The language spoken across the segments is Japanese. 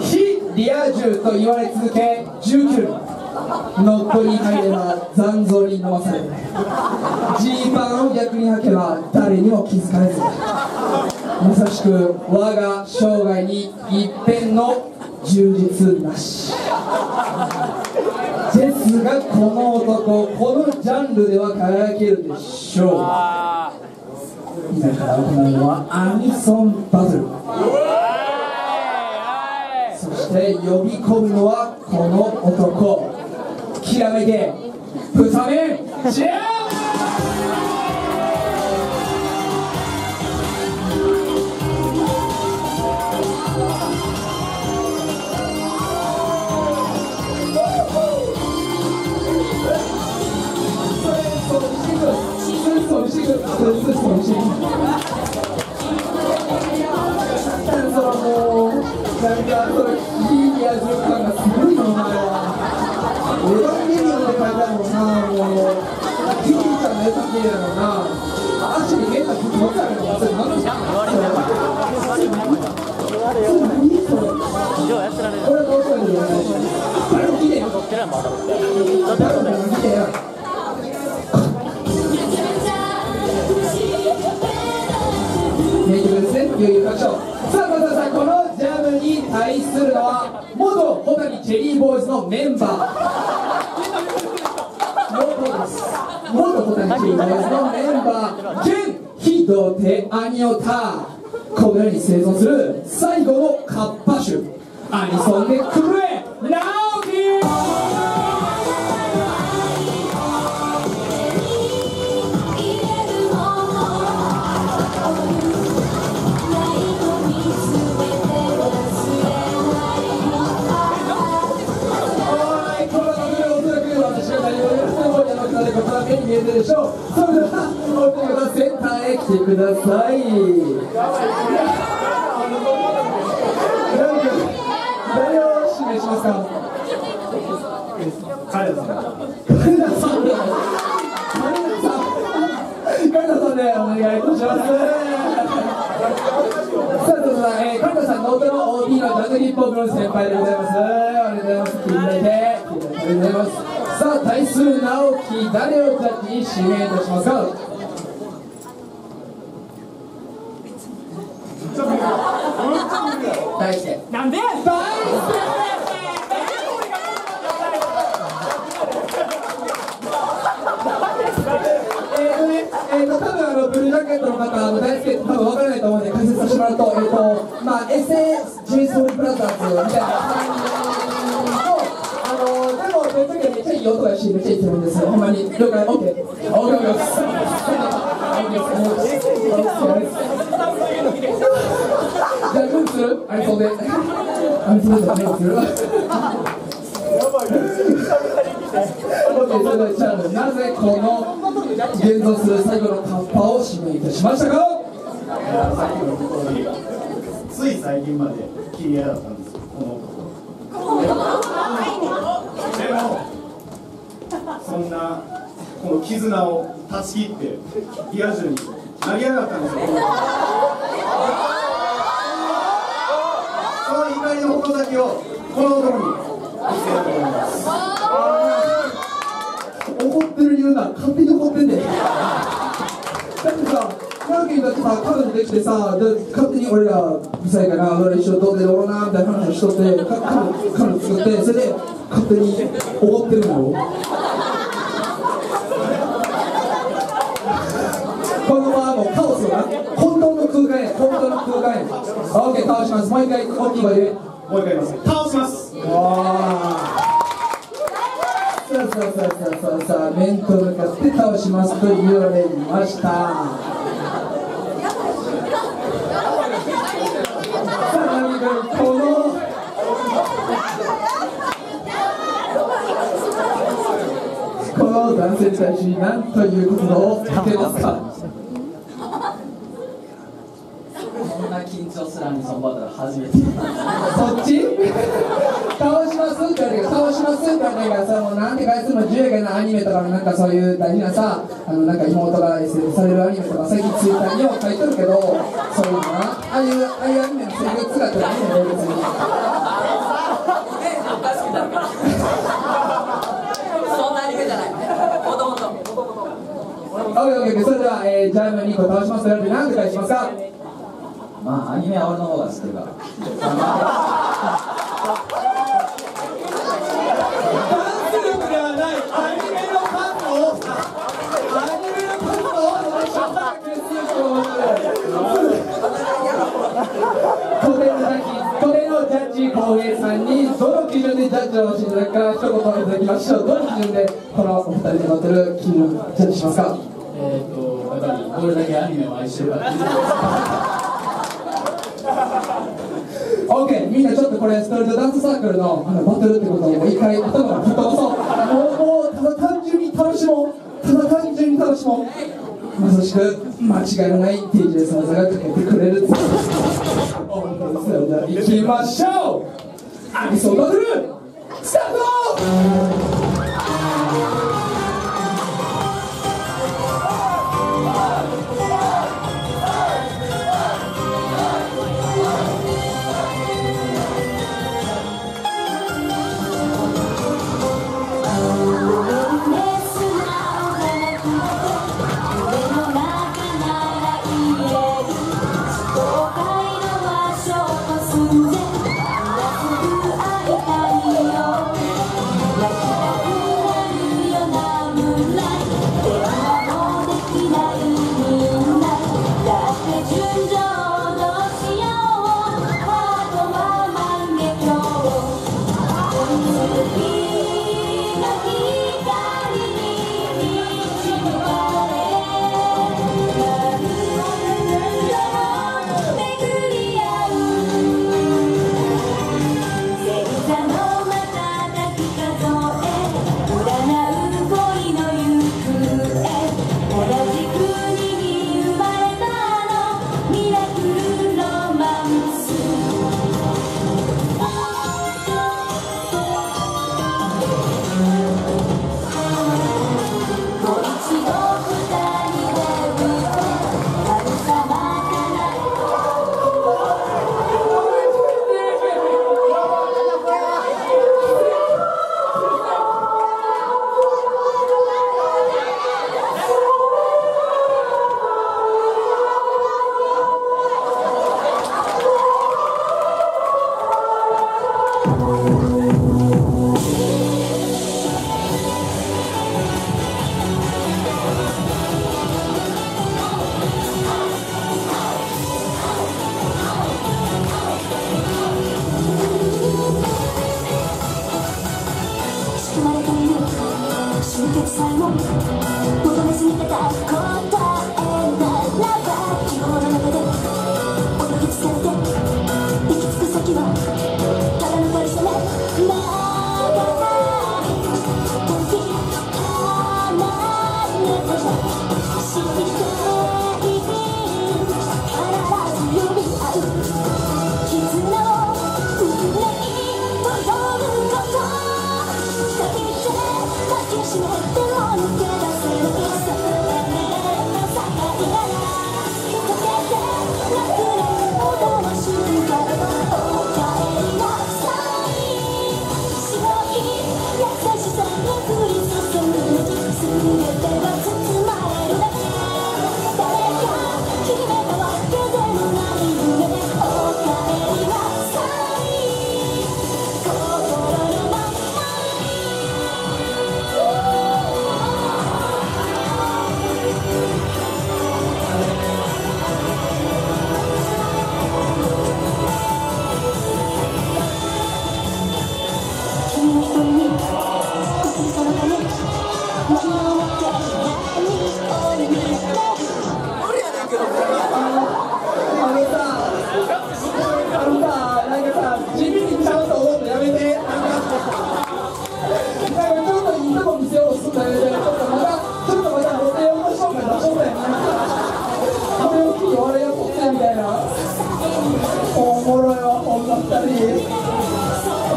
非リア充と言われ続け19ノットに入れば残像に飲まされる。ジーパンを逆に履けば誰にも気づかれず。まさしく我が生涯に一片の充実なし。ですがこの男このジャンルでは輝けるでしょう。今から行うのはアニソンバトル。そして呼び込むのはこの男。きらめけ豚麺ジャンなんかそれいい。味感がすごい。のお前は。エヴァンゲリオンで書い。てあるもんな、もう。キティちゃんの絵描きやろな。足に変な服持ってあるのそれ何ですかそれ何それこれどうしたらい。い。のあれ見てよボーイズのメンバー。元です。元小谷チェリーボーイズのメンバー、現ヒドテアニオタ。この世に生存する最後のカッパ種。アニソンで震え、直樹はださい。なんか誰を指名しますか？彼ださいさあ、対する直樹誰をジャッジに指名いたしますか題してなんで題してえーと、と、多分あのブルージャケットの方、あの大好き多分わからないと思うので解説させてもらうと、えーと、まあ、エセ j ソ o u l ブラザーズみたいな感じと、あのでも、別にめっちゃいい音がし、めっちゃいいと思うんですよ、ほんまに。了解、オッケー。オッケー、オッケーです。じゃあ、グーす。るありそうで。ありそうで、ね、す。る。それではじゃあなぜこの現存す。る最後のカッパを指名いたしましたかさっきのところについ最近まで切り合だったんです。このでもそんなこの絆を断ち切ってリア充に成り上がったんです。よの矛先をこの男に見せようと思います。怒ってる理由な勝手に怒ってんで。だってさマーケだってさ彼女できてさで勝手に俺ら不細かな俺ら一緒どうでろうなみたいな話をしとって彼女作ってそれで勝手に怒ってるの？よこのままもうカオスよな。本当の空間や本当の空間やオッケー倒します。もう一回大きい声で。もう一回言います。倒します。わあさあさあさあさあさあさあ面と向かって倒しますと言われました。さあ何かこのこの男性に対し何ということをかけますか？初めて。そっち？倒しますって言われる倒しますって言われるからさもうなんて返すの自由がなアニメとかのなんかそういう大事なさあのなんか妹がされるアニメとか最近ツイッターには書いてるけどそういうのなああいうああいうアニメのセリフ使って ないのよ。別に。オッケーオッケーそれでは、えー、ジャイアンに2個倒します。と言われて何て返しますか？まあアニメは俺の方が知ってるからダンス力ではないアニメの数の多さアニメの数の多さで勝った決定を持ってトデのジャッジトデのジャッジ浩平さんにどの基準でジャッジをしていただくか一言いただきましょうどの基準でこのお二人で乗ってる基準ジャッジしますかえっーとやっぱりどれだけアニメを愛してるかっていう OK みんなちょっとこれストリートダンスサークルのあのバトルってことをもう一回頭から吹っ飛ばそう。もうもうただ単純に楽しもうただ単純に楽しもうまさしく間違いのない DJ さんがかけてくれるそれでは行きましょう。アニソンバトルスタート終結さえも求めすぎてた答えなら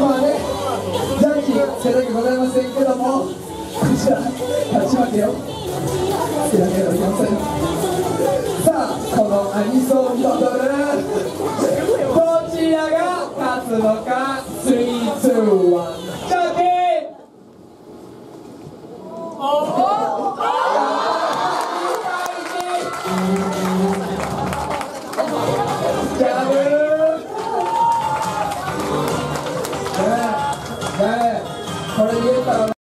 まあねジャッジせだけございませんけどますよってだけではありませんさあこのアニソンバトル。どちらが勝つのか。321